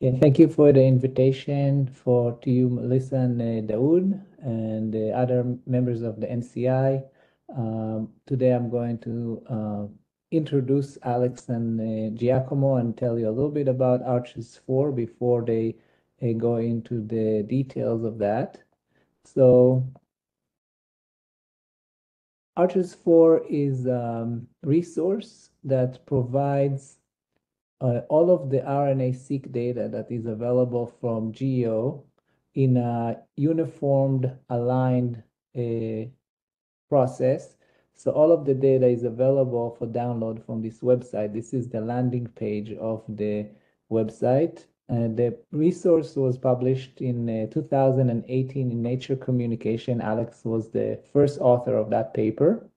Yeah, thank you for the invitation for to you, Melissa and uh, Daoud, and the other members of the NCI. Um, today I'm going to uh, introduce Alex and uh, Giacomo and tell you a little bit about ARCHS4 before they uh, go into the details of that. So ARCHS4 is a um, resource that provides uh, all of the RNA-seq data that is available from GEO in a uniformed, aligned uh, process. So all of the data is available for download from this website. This is the landing page of the website. Uh, the resource was published in uh, 2018 in Nature Communication. Alex was the first author of that paper.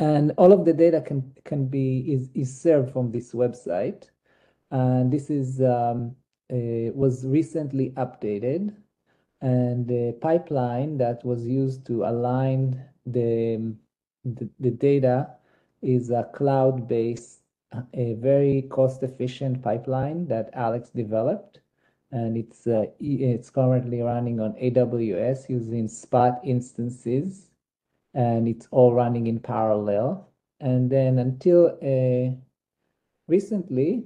And all of the data can, can be is, is served from this website. And this is um, uh, was recently updated. And the pipeline that was used to align the, the, the data is a cloud-based a very cost-efficient pipeline that Alex developed, and it's uh, it's currently running on AWS using Spot instances, and it's all running in parallel. And then until uh, recently,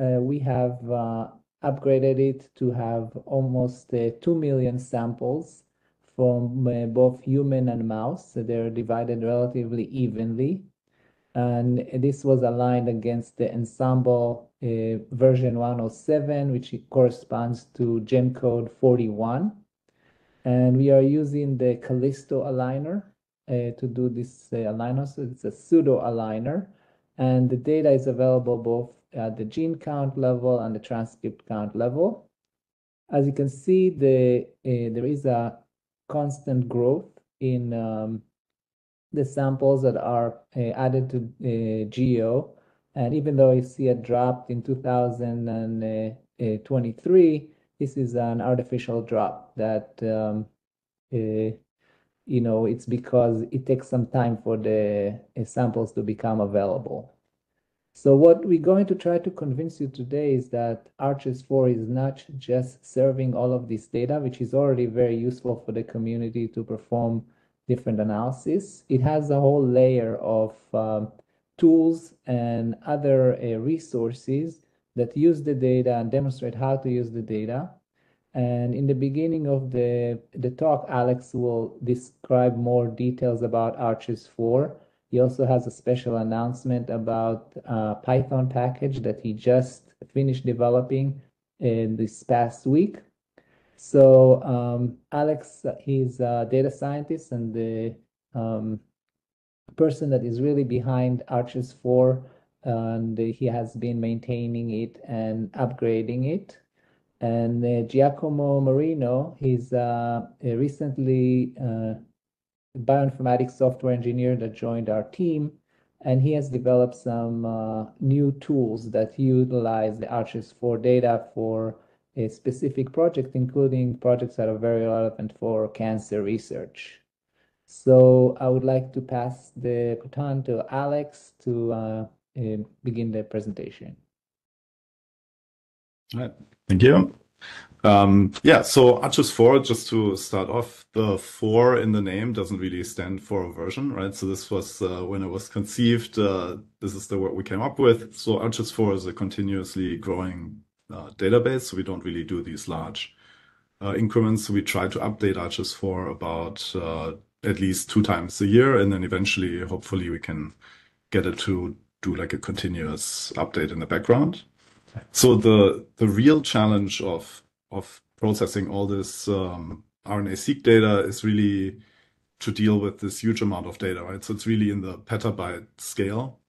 uh, we have uh, upgraded it to have almost uh, 2 million samples from uh, both human and mouse. So they're divided relatively evenly and this was aligned against the Ensembl uh, version 107, which corresponds to GenCode 41. And we are using the kallisto aligner to do this uh, aligner. So it's a pseudo aligner. And the data is available both at the gene count level and the transcript count level. As you can see, the, uh, there is a constant growth in um, the samples that are uh, added to uh, GEO. And even though you see a drop in 2023, this is an artificial drop that, um, uh, you know, it's because it takes some time for the samples to become available. So what we're going to try to convince you today is that ARCHS4 is not just serving all of this data, which is already very useful for the community to perform different analysis. It has a whole layer of um, tools and other uh, resources that use the data and demonstrate how to use the data. And in the beginning of the, the talk, Alex will describe more details about ARCHS4. He also has a special announcement about a Python package that he just finished developing in this past week. So um, Alex, he's a data scientist and the um, person that is really behind ARCHS4, and he has been maintaining it and upgrading it. And uh, Giacomo Marino, he's uh, a recently uh, bioinformatics software engineer that joined our team, and he has developed some uh, new tools that utilize the ARCHS4 data for a specific project, including projects that are very relevant for cancer research. So I would like to pass the baton to Alex to uh, uh, begin the presentation. All right, thank you. Um, yeah, so ARCHS4, just to start off, the 4 in the name doesn't really stand for a version, right? So this was, uh, when it was conceived, uh, this is the word we came up with. So ARCHS4 is a continuously growing uh, database. So we don't really do these large uh, increments. We try to update ARCHS4 about uh, at least two times a year. And then eventually, hopefully, we can get it to do like a continuous update in the background. So the the real challenge of of processing all this um, RNA-seq data is really to deal with this huge amount of data, right? So it's really in the petabyte scale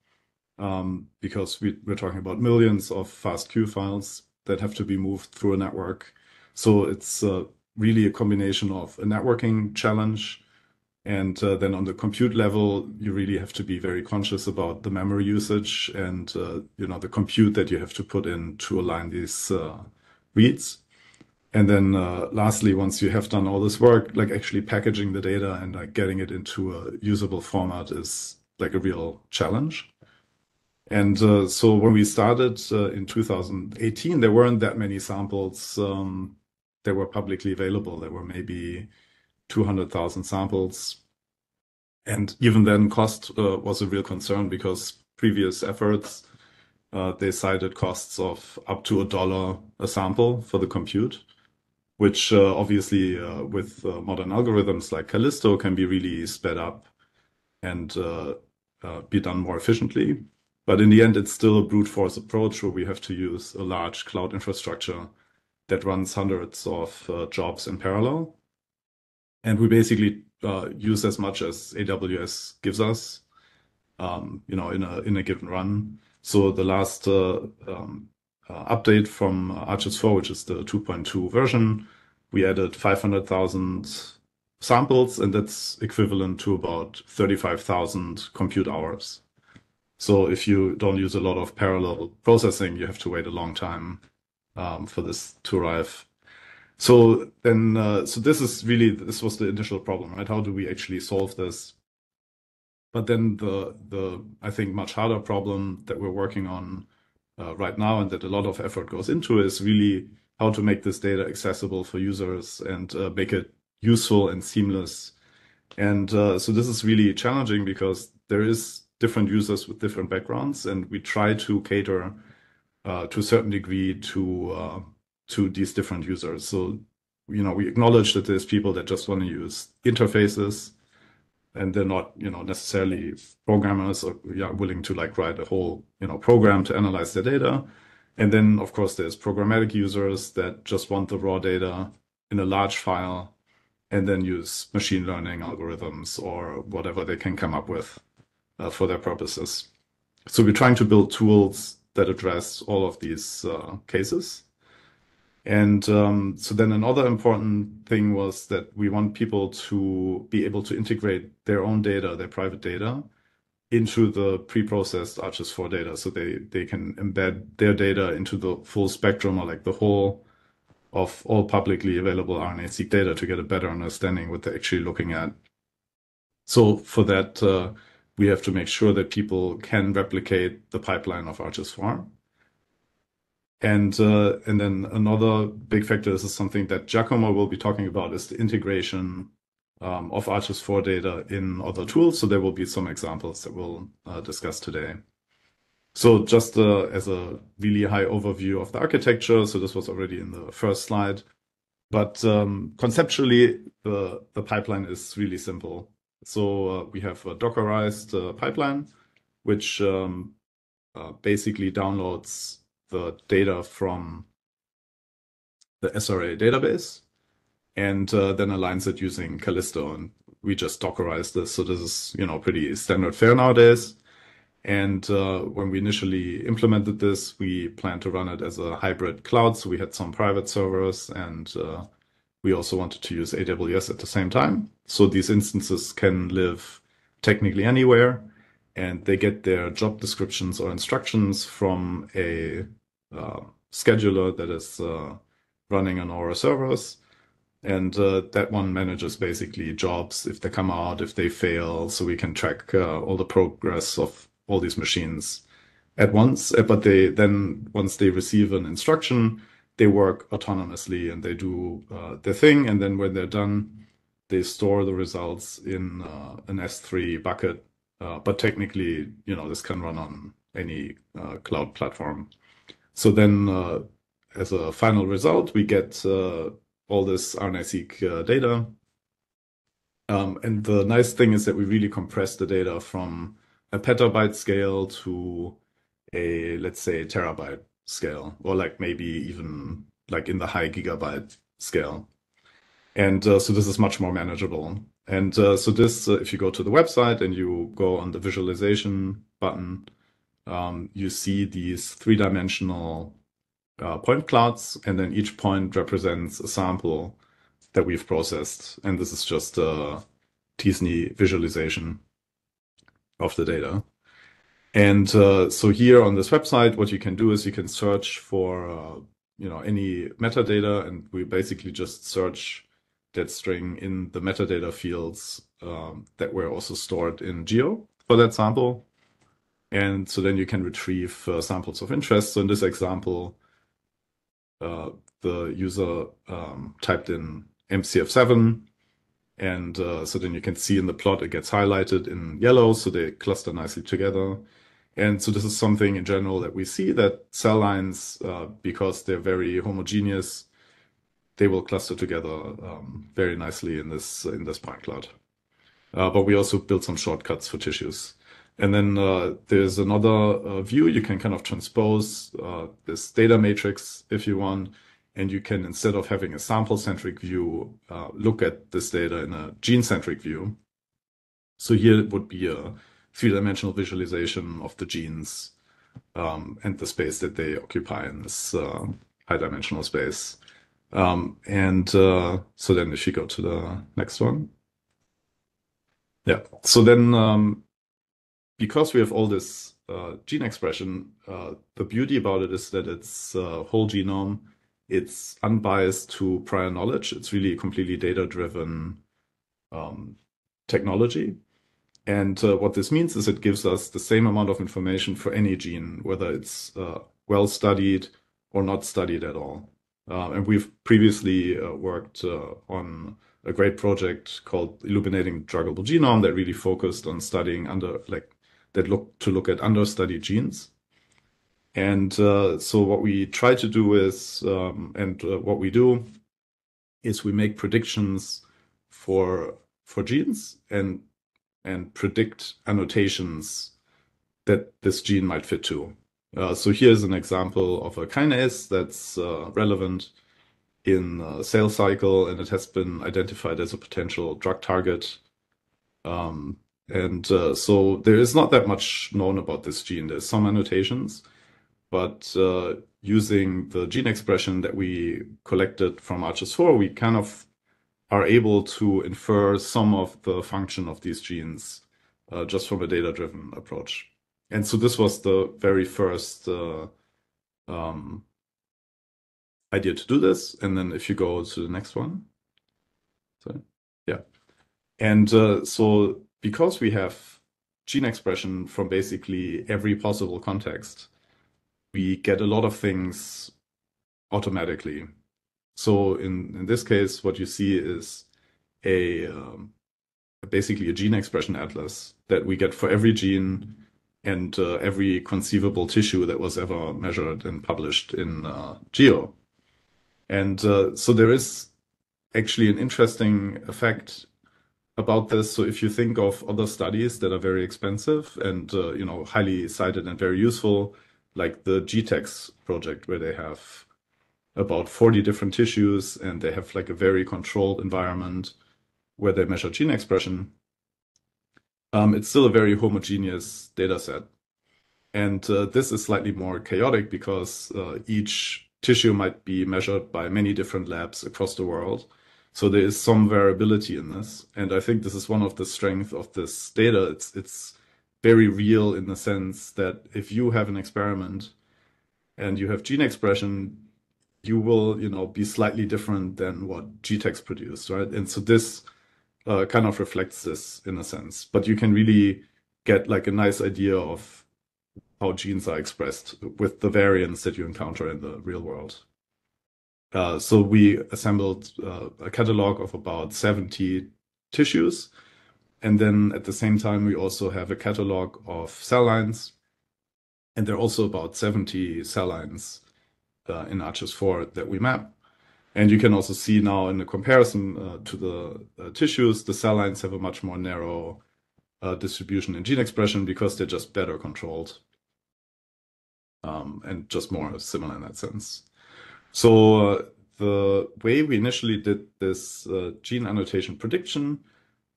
um, because we, are talking about millions of FASTQ files that have to be moved through a network. So it's uh, really a combination of a networking challenge and uh, then on the compute level, you really have to be very conscious about the memory usage and uh, you know the compute that you have to put in to align these uh, reads. And then uh, lastly, once you have done all this work, like actually packaging the data and like getting it into a usable format is like a real challenge. And uh, so when we started uh, in 2018, there weren't that many samples um, that were publicly available. There were maybe 200,000 samples. And even then, cost uh, was a real concern because previous efforts, uh, they cited costs of up to a dollar a sample for the compute, which uh, obviously uh, with modern algorithms like kallisto can be really sped up and be done more efficiently. But in the end, it's still a brute force approach where we have to use a large cloud infrastructure that runs hundreds of uh, jobs in parallel. And we basically uh, use as much as AWS gives us, um, you know, in a in a given run. So the last uh, um, uh, update from ARCHS4, which is the 2.2 version, we added 500,000 samples, and that's equivalent to about 35,000 compute hours. So if you don't use a lot of parallel processing, you have to wait a long time um, for this to arrive. So then, uh, so this is really this was the initial problem, right? How do we actually solve this? But then the the I think much harder problem that we're working on uh, right now and that a lot of effort goes into is really how to make this data accessible for users and uh, make it useful and seamless. And uh, so this is really challenging because there is different users with different backgrounds, and we try to cater uh, to a certain degree to uh, to these different users. So, you know, we acknowledge that there's people that just want to use interfaces, and they're not, you know, necessarily programmers or yeah, willing to like write a whole, you know, program to analyze their data. And then, of course, there's programmatic users that just want the raw data in a large file and then use machine learning algorithms or whatever they can come up with uh, for their purposes. So we're trying to build tools that address all of these uh, cases. And um, so then another important thing was that we want people to be able to integrate their own data, their private data, into the pre-processed ARCHS4 data. So they, they can embed their data into the full spectrum or like the whole of all publicly available RNA-seq data to get a better understanding what they're actually looking at. So for that, uh, we have to make sure that people can replicate the pipeline of ARCHS4. And uh, and then another big factor this is something that Giacomo will be talking about is the integration um, of ARCHS4 data in other tools. So there will be some examples that we'll uh, discuss today. So just uh, as a really high overview of the architecture, so this was already in the first slide, but um, conceptually the the pipeline is really simple. So uh, we have a Dockerized uh, pipeline, which um, uh, basically downloads the data from the SRA database and uh, then aligns it using kallisto. And we just Dockerize this. So this is, you know, pretty standard fare nowadays. And uh, when we initially implemented this, we planned to run it as a hybrid cloud. So we had some private servers and uh, we also wanted to use AWS at the same time. So these instances can live technically anywhere and they get their job descriptions or instructions from a scheduler that is uh, running on our servers. And uh, that one manages basically jobs if they come out, if they fail, so we can track uh, all the progress of all these machines at once. But they then, once they receive an instruction, they work autonomously and they do uh, their thing. And then when they're done, they store the results in uh, an S3 bucket. Uh, but technically, you know, this can run on any cloud platform. So then, uh, as a final result, we get uh, all this RNA-seq data. Um, and the nice thing is that we really compress the data from a petabyte scale to a, let's say, terabyte scale, or like maybe even like in the high gigabyte scale. And uh, so this is much more manageable. And uh, so this, uh, if you go to the website and you go on the visualization button, um, you see these three-dimensional uh, point clouds, and then each point represents a sample that we've processed. And this is just a t-SNE visualization of the data. And uh, so here on this website, what you can do is you can search for uh, you know any metadata, and we basically just search that string in the metadata fields um, that were also stored in Geo for that sample. And so then you can retrieve uh, samples of interest. So in this example, uh, the user um, typed in MCF7. And uh, so then you can see in the plot, it gets highlighted in yellow. So they cluster nicely together. And so this is something in general that we see that cell lines, uh, because they're very homogeneous, they will cluster together um, very nicely in this in this point cloud. Uh, but we also built some shortcuts for tissues. And then uh, there's another uh, view you can kind of transpose uh, this data matrix if you want, and you can instead of having a sample-centric view, uh, look at this data in a gene-centric view. So here it would be a three-dimensional visualization of the genes um, and the space that they occupy in this uh, high-dimensional space. Um, and uh, so then if you go to the next one. Yeah. So then um, because we have all this uh, gene expression, uh, the beauty about it is that it's uh, whole genome. It's unbiased to prior knowledge. It's really a completely data-driven um, technology. And uh, what this means is it gives us the same amount of information for any gene, whether it's uh, well studied or not studied at all. Uh, and we've previously worked on a great project called Illuminating Druggable Genome that really focused on studying under like that look to look at understudied genes. And uh, so what we try to do is, um, and uh, what we do is we make predictions for for genes and and predict annotations that this gene might fit to. Uh, so here's an example of a kinase that's uh, relevant in cell cycle, and it has been identified as a potential drug target. Um, and uh, so there is not that much known about this gene. There's some annotations, but uh, using the gene expression that we collected from ARCHS4, we kind of are able to infer some of the function of these genes uh, just from a data-driven approach. And so this was the very first uh, um, idea to do this. And then if you go to the next one, so yeah, and uh, so because we have gene expression from basically every possible context, we get a lot of things automatically. So in, in this case, what you see is a um, basically a gene expression atlas that we get for every gene and uh, every conceivable tissue that was ever measured and published in uh, GEO. And uh, so there is actually an interesting effect about this. So if you think of other studies that are very expensive and uh, you know highly cited and very useful, like the GTEx project, where they have about 40 different tissues and they have like a very controlled environment where they measure gene expression, um, it's still a very homogeneous data set. And uh, this is slightly more chaotic because uh, each tissue might be measured by many different labs across the world. So there is some variability in this. And I think this is one of the strengths of this data. It's, it's very real in the sense that if you have an experiment and you have gene expression, you will, you know, be slightly different than what GTEx produced, right? And so this uh, kind of reflects this in a sense. But you can really get like a nice idea of how genes are expressed with the variants that you encounter in the real world. Uh, so we assembled uh, a catalog of about 70 tissues. And then at the same time, we also have a catalog of cell lines. And there are also about 70 cell lines uh, in ARCHS4 that we map. And you can also see now in the comparison uh, to the uh, tissues, the cell lines have a much more narrow uh, distribution in gene expression because they're just better controlled um, and just more similar in that sense. So uh, the way we initially did this uh, gene annotation prediction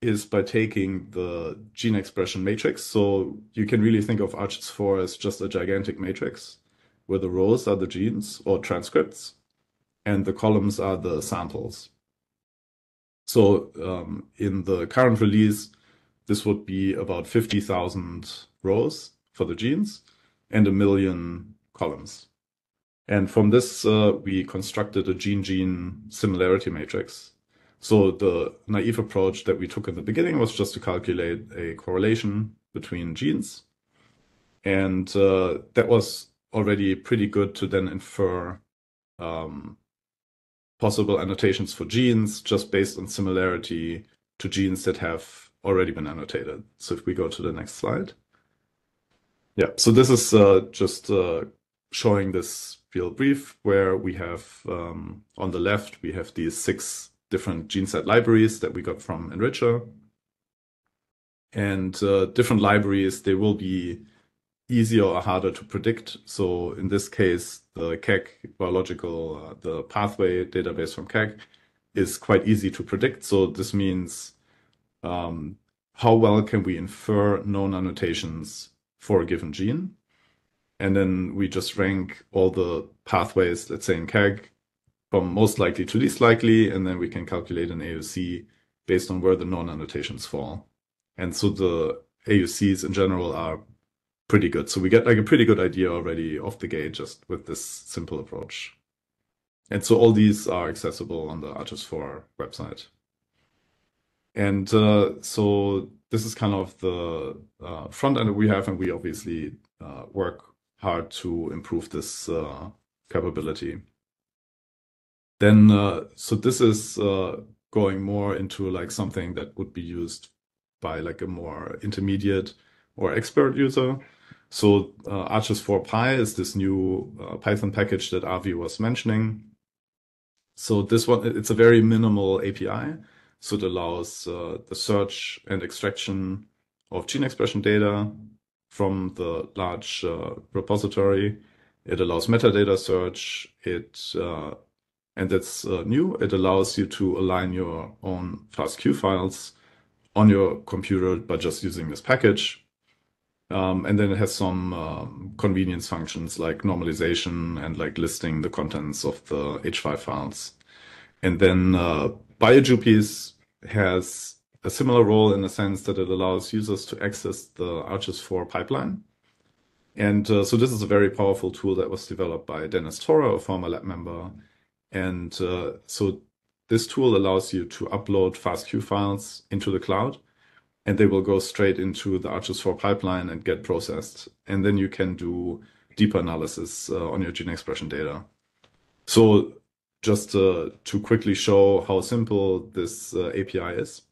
is by taking the gene expression matrix. So you can really think of ARCHS4 as just a gigantic matrix where the rows are the genes or transcripts and the columns are the samples. So um, in the current release, this would be about 50,000 rows for the genes and a million columns. And from this, uh, we constructed a gene-gene similarity matrix. So the naive approach that we took in the beginning was just to calculate a correlation between genes. And uh, that was already pretty good to then infer um, possible annotations for genes just based on similarity to genes that have already been annotated. So if we go to the next slide. Yeah, so this is uh, just uh, showing this field brief where we have um, on the left, we have these six different gene set libraries that we got from Enrichr. And uh, different libraries, they will be easier or harder to predict. So in this case, the KEGG biological, uh, the pathway database from KEGG is quite easy to predict. So this means um, how well can we infer known annotations for a given gene? And then we just rank all the pathways, let's say in KEGG, from most likely to least likely, and then we can calculate an AUC based on where the non-annotations fall. And so the AUCs in general are pretty good. So we get like a pretty good idea already off the gate just with this simple approach. And so all these are accessible on the ARCHS4 website. And uh, so this is kind of the uh, front end that we have, and we obviously uh, work hard to improve this uh, capability. Then, uh, so this is uh, going more into like something that would be used by like a more intermediate or expert user. So uh, ARCHS4py is this new uh, Python package that Avi was mentioning. So this one, it's a very minimal API. So it allows uh, the search and extraction of gene expression data from the large uh, repository. It allows metadata search. It uh, and that's uh, new. It allows you to align your own FASTQ files on your computer by just using this package. Um, and then it has some um, convenience functions like normalization and like listing the contents of the H5 files. And then uh, BioJupies has a similar role in the sense that it allows users to access the ARCHS4 pipeline. And uh, so this is a very powerful tool that was developed by Denis Torre, a former lab member. And uh, so this tool allows you to upload FASTQ files into the cloud and they will go straight into the ARCHS4 pipeline and get processed. And then you can do deeper analysis uh, on your gene expression data. So just uh, to quickly show how simple this uh, API is.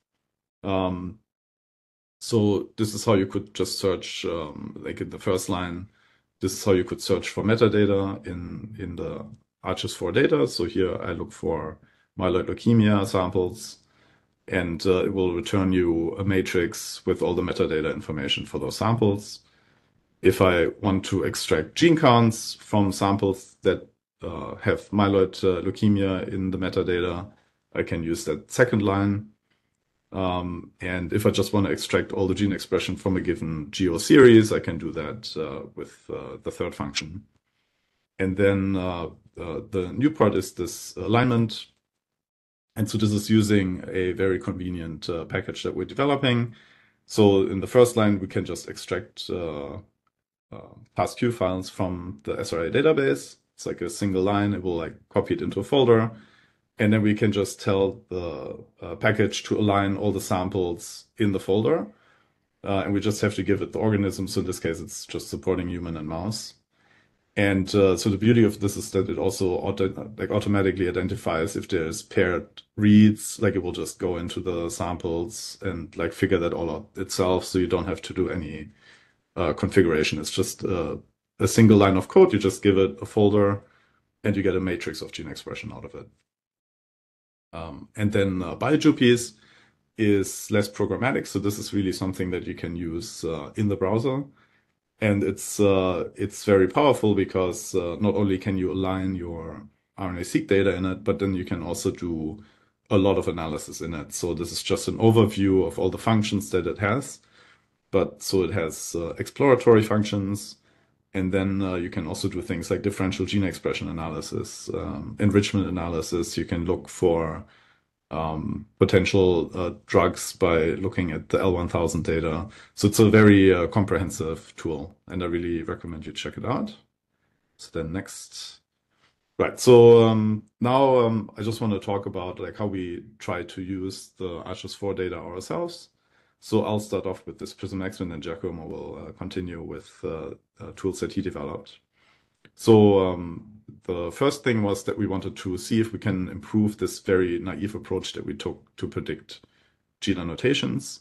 Um, so this is how you could just search, um, like in the first line, this is how you could search for metadata in, in the ARCHS4 data. So here I look for myeloid leukemia samples and uh, it will return you a matrix with all the metadata information for those samples. If I want to extract gene counts from samples that uh, have myeloid uh, leukemia in the metadata, I can use that second line. Um, and if I just want to extract all the gene expression from a given geo series, I can do that uh, with uh, the third function. And then uh, the new part is this alignment and so this is using a very convenient uh, package that we're developing. So in the first line, we can just extract uh, uh, FASTQ files from the SRA database. It's like a single line. It will like copy it into a folder. And then we can just tell the uh, package to align all the samples in the folder. Uh, and we just have to give it the organism. So in this case, it's just supporting human and mouse. And uh, so the beauty of this is that it also auto, like automatically identifies if there's paired reads, like it will just go into the samples and like figure that all out itself. So you don't have to do any uh, configuration. It's just uh, a single line of code. You just give it a folder and you get a matrix of gene expression out of it. Um, and then uh, BioJupies is less programmatic. So this is really something that you can use uh, in the browser and it's uh, it's very powerful because uh, not only can you align your RNA-seq data in it, but then you can also do a lot of analysis in it. So this is just an overview of all the functions that it has. But so it has uh, exploratory functions, and then uh, you can also do things like differential gene expression analysis, um, enrichment analysis. You can look for um, potential uh, drugs by looking at the L1000 data. So it's a very uh, comprehensive tool, and I really recommend you check it out. So then next, right. So um, now um, I just want to talk about like how we try to use the ARCHS4 data ourselves. So I'll start off with this PrismEXP, and Giacomo will uh, continue with uh, uh, tools that he developed. So um, the first thing was that we wanted to see if we can improve this very naive approach that we took to predict gene annotations.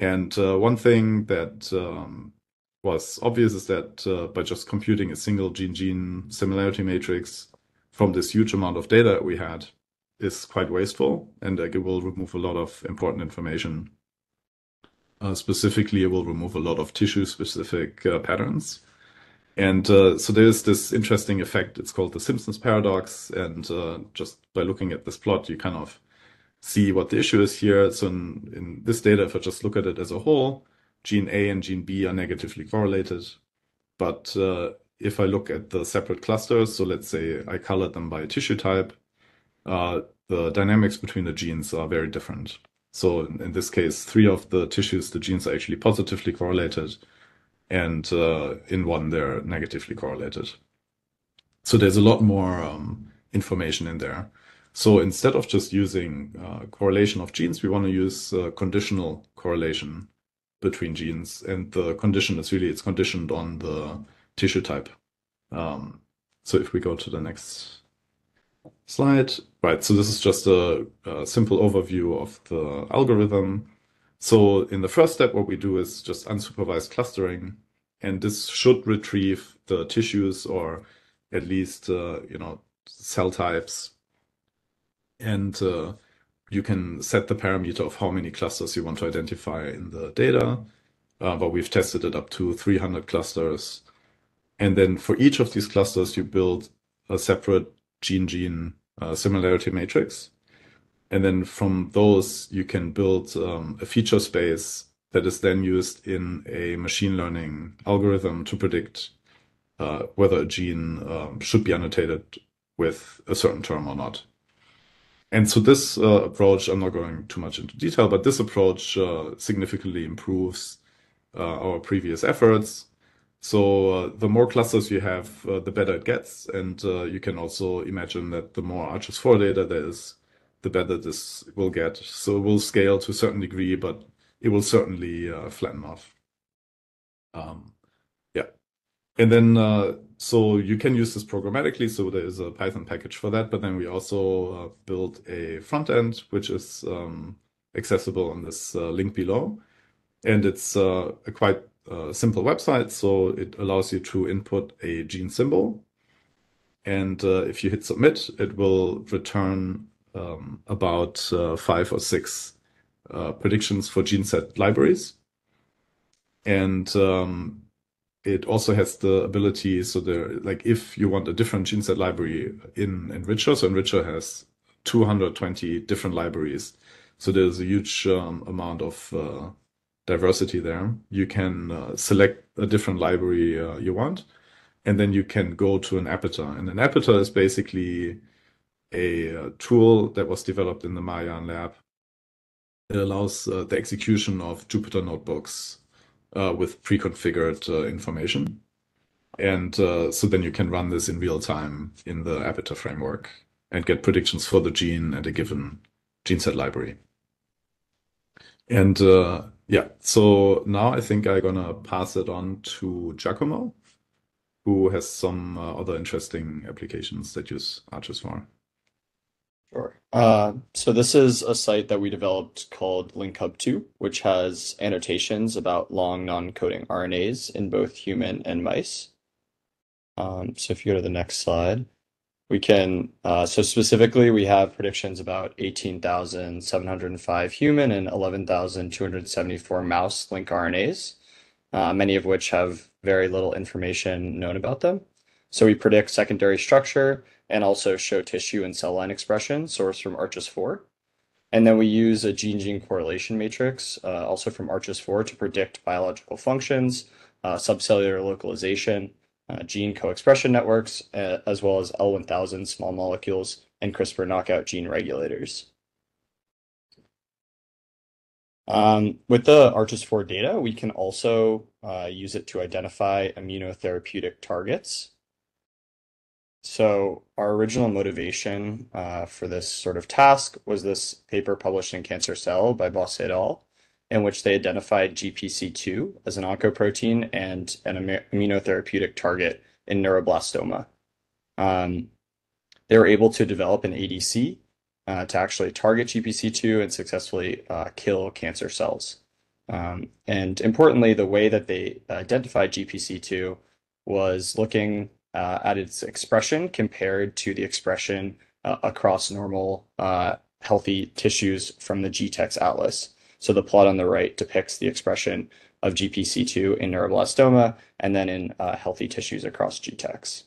And uh, one thing that um, was obvious is that uh, by just computing a single gene-gene similarity matrix from this huge amount of data we had is quite wasteful, and like, it will remove a lot of important information. Uh, specifically, it will remove a lot of tissue-specific uh, patterns. And uh, so there's this interesting effect. It's called the Simpson's paradox. And uh, just by looking at this plot, you kind of see what the issue is here. So in, in this data, if I just look at it as a whole, gene A and gene B are negatively correlated. But uh, if I look at the separate clusters, so let's say I colored them by tissue type, uh, the dynamics between the genes are very different. So in, in, this case, three of the tissues, the genes are actually positively correlated, and uh, in one they're negatively correlated. So there's a lot more um, information in there. So instead of just using uh, correlation of genes, we want to use uh, conditional correlation between genes, and the condition is really it's conditioned on the tissue type. Um, so if we go to the next slide, right? So this is just a, a simple overview of the algorithm. So in the first step, what we do is just unsupervised clustering, and this should retrieve the tissues or at least uh, you know cell types, and uh, you can set the parameter of how many clusters you want to identify in the data. Uh, but we've tested it up to 300 clusters, and then for each of these clusters, you build a separate gene-gene uh, similarity matrix. And then from those, you can build um, a feature space that is then used in a machine learning algorithm to predict uh, whether a gene um, should be annotated with a certain term or not. And so this uh, approach, I'm not going too much into detail, but this approach uh, significantly improves uh, our previous efforts. So uh, the more clusters you have, uh, the better it gets. And uh, you can also imagine that the more ARCHS4 data there is, the better this will get. So it will scale to a certain degree, but it will certainly uh, flatten off. Um, yeah. And then, uh, so you can use this programmatically. So there is a Python package for that. But then we also uh, built a front end, which is um, accessible on this link below. And it's a quite a simple website. So it allows you to input a gene symbol. And uh, if you hit submit, it will return um, about uh, five or six uh, predictions for gene set libraries. And um, it also has the ability, so there, like if you want a different gene set library in Enrichr, so Enrichr has 220 different libraries. So there's a huge um, amount of uh, diversity there. You can uh, select a different library uh, you want, and then you can go to an Appyter. And an Appyter is basically a, uh, tool that was developed in the Ma'ayan lab. It allows uh, the execution of Jupyter notebooks uh, with pre-configured uh, information. And so then you can run this in real time in the Appyter framework and get predictions for the gene and a given gene set library. And yeah. So now I think I'm gonna pass it on to Giacomo, who has some uh, other interesting applications that use ARCHS4. Sure. Uh, so this is a site that we developed called lncHUB2, which has annotations about long non-coding RNAs in both human and mice. Um, so if you go to the next slide. We can, uh, so specifically, we have predictions about 18,705 human and 11,274 mouse lncRNAs, uh, many of which have very little information known about them. So we predict secondary structure and also show tissue and cell line expression sourced from ARCHS4. And then we use a gene-gene correlation matrix, uh, also from ARCHS4, to predict biological functions, uh, subcellular localization, uh, gene co-expression networks, uh, as well as L1000 small molecules and CRISPR knockout gene regulators. Um, with the ARCHS4 data, we can also uh, use it to identify immunotherapeutic targets. So our original motivation uh, for this sort of task was this paper published in Cancer Cell by Bosse et al. In which they identified GPC2 as an oncoprotein and an immunotherapeutic target in neuroblastoma. Um, they were able to develop an ADC uh, to actually target GPC2 and successfully uh, kill cancer cells. Um, and importantly, the way that they identified GPC2 was looking uh, at its expression compared to the expression uh, across normal uh, healthy tissues from the GTEx atlas. So the plot on the right depicts the expression of GPC2 in neuroblastoma and then in uh, healthy tissues across GTEx.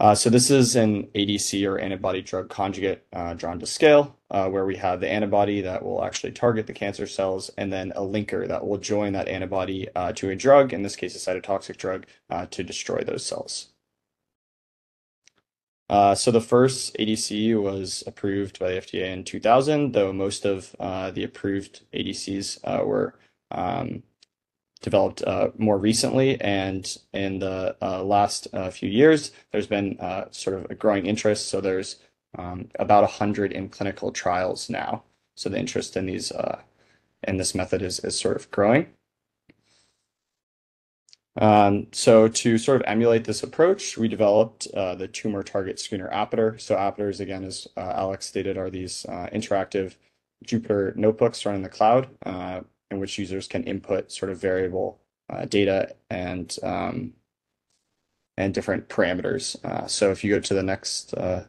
Uh, so this is an ADC or antibody drug conjugate uh, drawn to scale, uh, where we have the antibody that will actually target the cancer cells, and then a linker that will join that antibody uh, to a drug, in this case a cytotoxic drug, uh, to destroy those cells. Uh, so the first ADC was approved by the FDA in 2000, though most of the approved ADCs were um, developed uh, more recently, and in the uh, last uh, few years, there's been uh, sort of a growing interest. So there's um, about a hundred in clinical trials now. So the interest in these uh, in this method is is sort of growing. Um, so to sort of emulate this approach, we developed uh, the tumor target screener Appyter. So Appyters, again, as Alex stated, are these interactive Jupyter notebooks run in the cloud in which users can input sort of variable uh, data and um, and different parameters. Uh, so if you go to the next uh,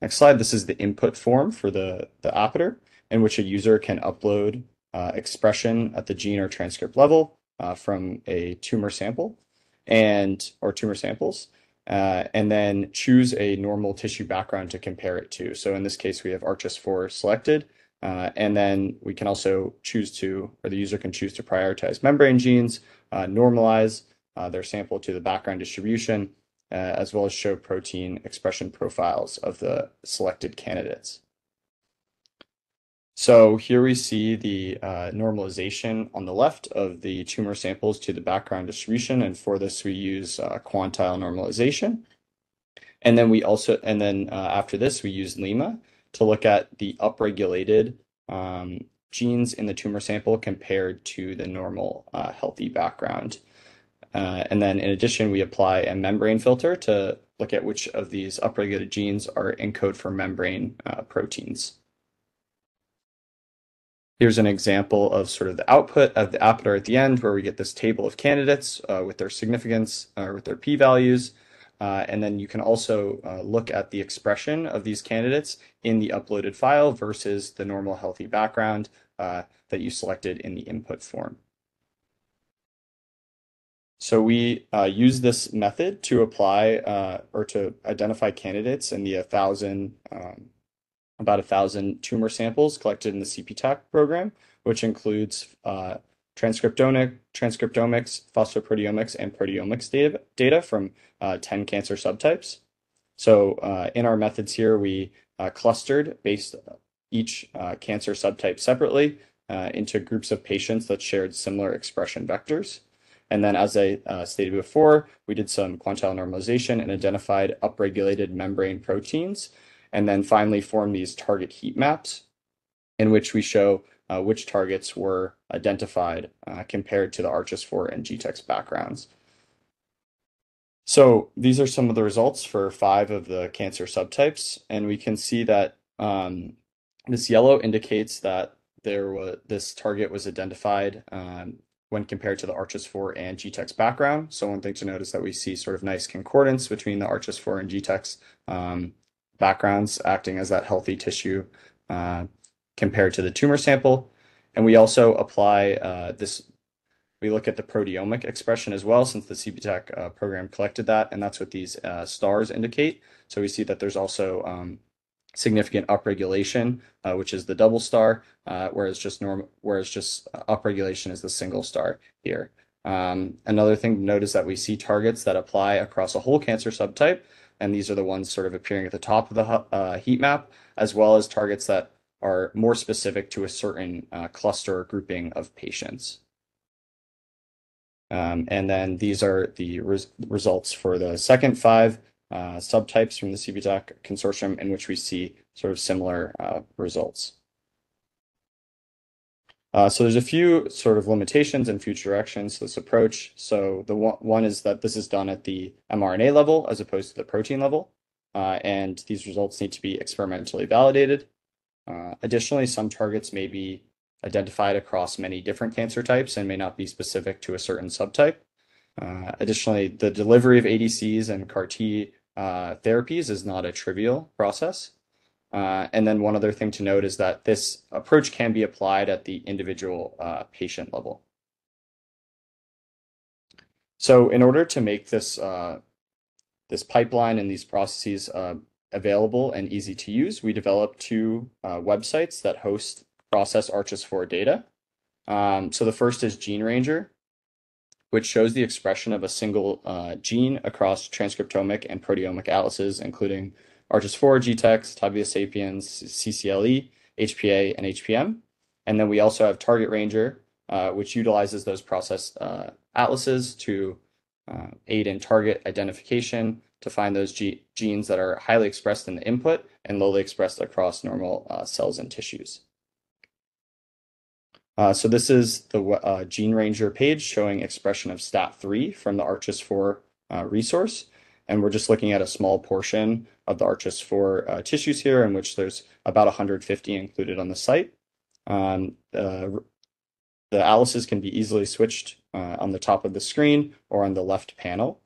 next slide, this is the input form for the the Appyter, in which a user can upload uh, expression at the gene or transcript level uh, from a tumor sample and or tumor samples. Uh, and then choose a normal tissue background to compare it to. So in this case, we have ARCHS4 selected, uh, and then we can also choose to, or the user can choose to prioritize membrane genes, uh, normalize uh, their sample to the background distribution, uh, as well as show protein expression profiles of the selected candidates. So here we see the uh, normalization on the left of the tumor samples to the background distribution. And for this, we use uh, quantile normalization. And then we also, and then after this, we use limma to look at the upregulated um, genes in the tumor sample compared to the normal uh, healthy background. Uh, and then in addition, we apply a membrane filter to look at which of these upregulated genes are encode for membrane uh, proteins. Here's an example of sort of the output of the Appyter at the end, where we get this table of candidates uh, with their significance, uh, with their p-values, uh, and then you can also uh, look at the expression of these candidates in the uploaded file versus the normal healthy background uh, that you selected in the input form. So we uh, use this method to apply uh, or to identify candidates in the 1,000, um, about 1,000 tumor samples collected in the CPTAC program, which includes uh, transcriptomic, transcriptomics, phosphoproteomics, and proteomics data, data from uh, 10 cancer subtypes. So uh, in our methods here, we uh, clustered based each uh, cancer subtype separately uh, into groups of patients that shared similar expression vectors. And then as I uh, stated before, we did some quantile normalization and identified upregulated membrane proteins, and then finally form these target heat maps in which we show uh, which targets were identified uh, compared to the ARCHS4 and GTEx backgrounds. So these are some of the results for five of the cancer subtypes, and we can see that um, this yellow indicates that there was this target was identified um, when compared to the ARCHS4 and GTEx background. So one thing to note is that we see sort of nice concordance between the ARCHS4 and GTEx um, backgrounds acting as that healthy tissue uh, compared to the tumor sample. And we also apply uh, this, we look at the proteomic expression as well, since the CPTAC uh, program collected that, and that's what these uh, stars indicate. So we see that there's also um, significant upregulation, uh, which is the double star, uh, whereas just norm, whereas just upregulation is the single star here. Um, another thing to note is that we see targets that apply across a whole cancer subtype, and these are the ones sort of appearing at the top of the uh, heat map, as well as targets that are more specific to a certain uh, cluster or grouping of patients. Um, and then these are the res results for the second five uh, subtypes from the CPTAC consortium in which we see sort of similar uh, results. Uh, so there's a few sort of limitations and future directions to this approach. So the one is that this is done at the mRNA level as opposed to the protein level, uh, and these results need to be experimentally validated. Uh, additionally, some targets may be identified across many different cancer types and may not be specific to a certain subtype. Additionally, the delivery of ADCs and CAR T therapies is not a trivial process. Uh, and then one other thing to note is that this approach can be applied at the individual uh, patient level. So in order to make this uh, this pipeline and these processes available and easy to use, we developed two websites that host process ARCHS4 data. Um, so the first is GeneRanger, which shows the expression of a single gene across transcriptomic and proteomic atlases, including ARCHS4, GTEx, Tabula sapiens, CCLE, HPA, and HPM. And then we also have TargetRanger, uh, which utilizes those process uh, atlases to uh, aid in target identification to find those genes that are highly expressed in the input and lowly expressed across normal cells and tissues. So this is the GeneRanger page showing expression of STAT3 from the ARCHS4 resource. And we're just looking at a small portion of the ARCHS4 uh, tissues here, in which there's about 150 included on the site. Um, the atlases can be easily switched uh, on the top of the screen or on the left panel.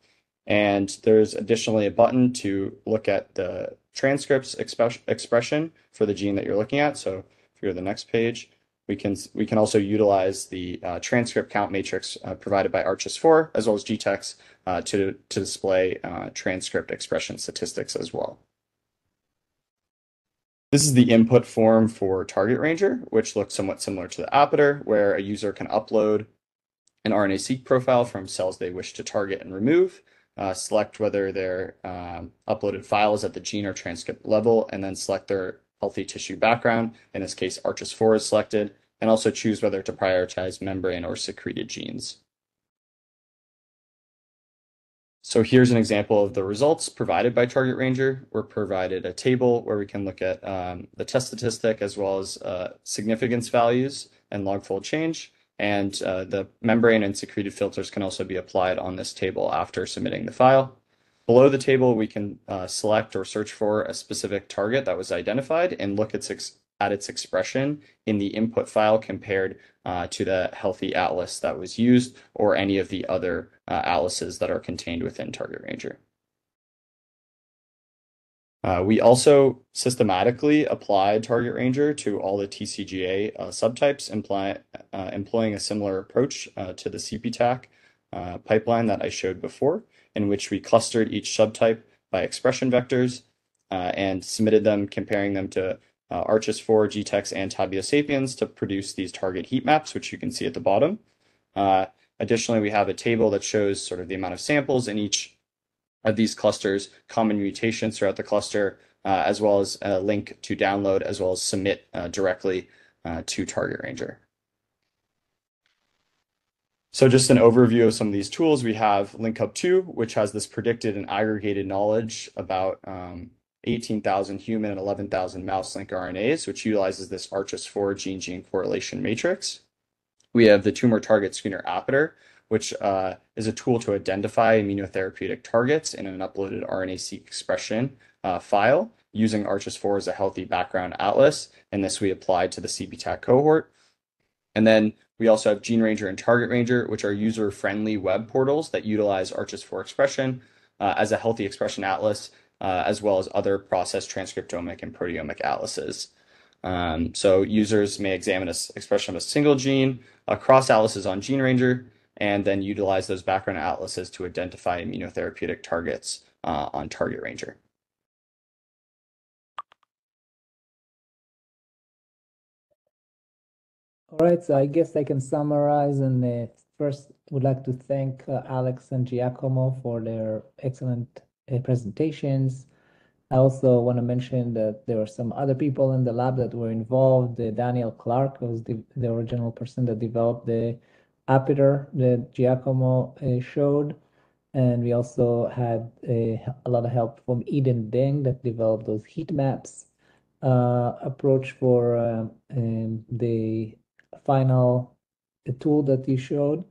And there's additionally a button to look at the transcripts expression for the gene that you're looking at. So if you're the next page, we can we can also utilize the uh, transcript count matrix uh, provided by ARCHS4, as well as GTEx, uh, to to display transcript expression statistics as well. This is the input form for TargetRanger, which looks somewhat similar to the Appyter, where a user can upload an RNA-seq profile from cells they wish to target and remove, select whether their um, uploaded file is at the gene or transcript level, and then select their healthy tissue background. In this case, ARCHS4 is selected, and also choose whether to prioritize membrane or secreted genes. So here's an example of the results provided by TargetRanger. We're provided a table where we can look at um, the test statistic as well as uh, significance values and log-fold change. And uh, the membrane and secreted filters can also be applied on this table after submitting the file. Below the table, we can uh, select or search for a specific target that was identified and look at its expression in the input file compared uh, to the healthy atlas that was used or any of the other uh, atlases that are contained within TargetRanger. We also systematically applied TargetRanger to all the TCGA subtypes, employing a similar approach to the CPTAC pipeline that I showed before, in which we clustered each subtype by expression vectors uh, and submitted them, comparing them to uh, ARCHS4, GTEx, and Tabula sapiens to produce these target heat maps, which you can see at the bottom. Uh, additionally, we have a table that shows sort of the amount of samples in each of these clusters, common mutations throughout the cluster, as well as a link to download, as well as submit directly to TargetRanger. So just an overview of some of these tools. We have lncHUB2, which has this predicted and aggregated knowledge about um, 18,000 human and 11,000 mouse lncRNAs, which utilizes this ARCHS4 gene-gene correlation matrix. We have the Tumor Target Screener Appyter, which uh, is a tool to identify immunotherapeutic targets in an uploaded RNA-seq expression uh, file using ARCHS4 as a healthy background atlas. And this we applied to the CPTAC cohort. And then we also have GeneRanger and TargetRanger, which are user-friendly web portals that utilize ARCHS4 expression uh, as a healthy expression atlas, uh, as well as other process transcriptomic and proteomic atlases. Um, so users may examine an expression of a single gene across atlases on GeneRanger and then utilize those background atlases to identify immunotherapeutic targets uh, on TargetRanger. All right, so I guess I can summarize. And uh, first, would like to thank uh, Alex and Giacomo for their excellent uh, presentations. I also want to mention that there were some other people in the lab that were involved. Daniel Clark was the original person that developed the Appyter that Giacomo showed. And we also had a lot of help from Eden Deng that developed those heat maps approach for um, the final tool that you showed.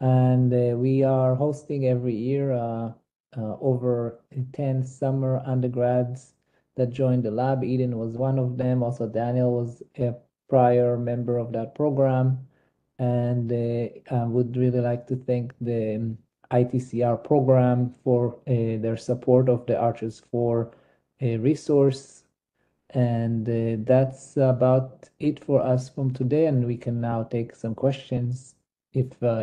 And uh, we are hosting every year uh, uh, over 10 summer undergrads that joined the lab. Eden was one of them. Also, Daniel was a prior member of that program. And I would really like to thank the ITCR program for their support of the Arches 4 resource. And uh, that's about it for us from today. And we can now take some questions if uh,